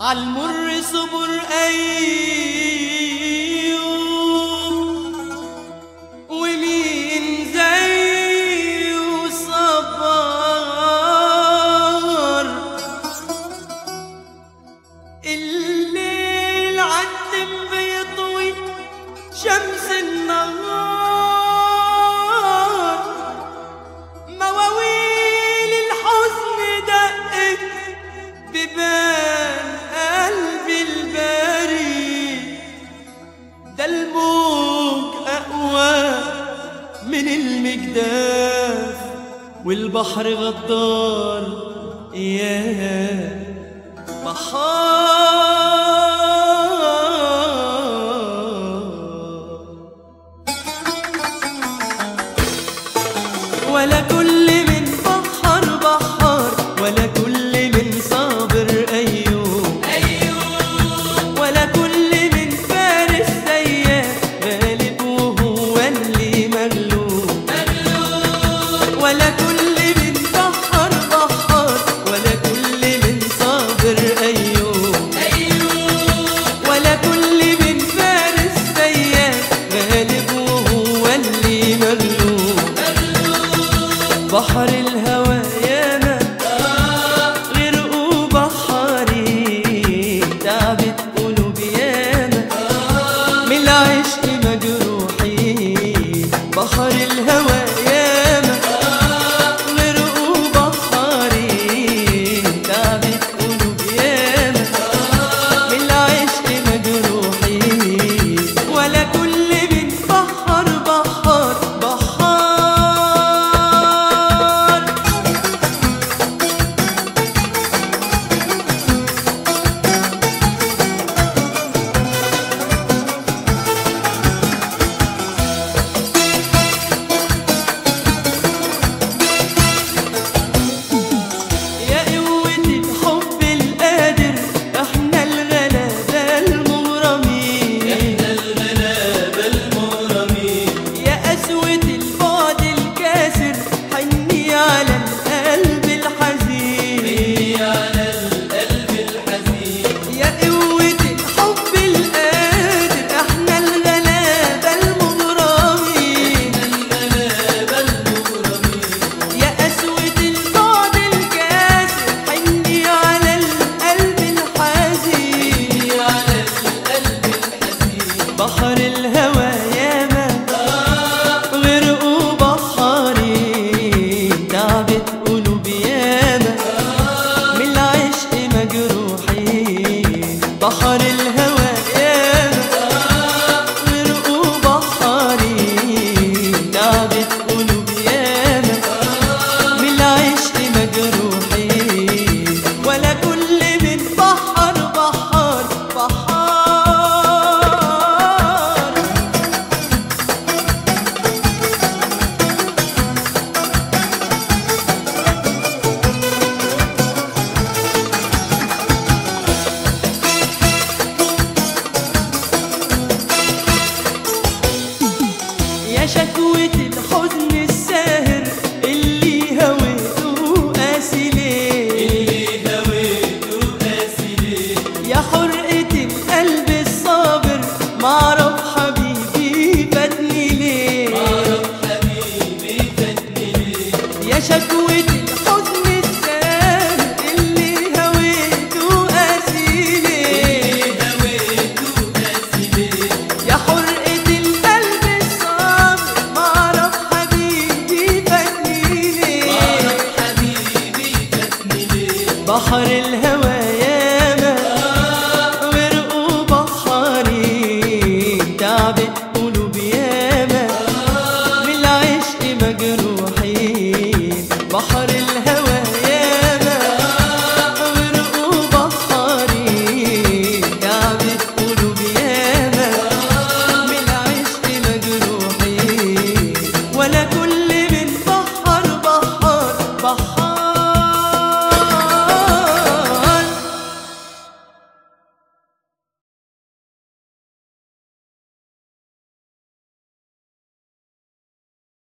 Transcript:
عالمر صبر أيوب ومين زيه صبر الليل عالدم بيطوي شمس النهار. شاف والبحر غدار يا بحار الهوى شكوة الحزن الساهر اللي هويته ليه يا حرقة القلب الصابر حبيبي فاتني ليه؟ يا شكوة الحزن صحيح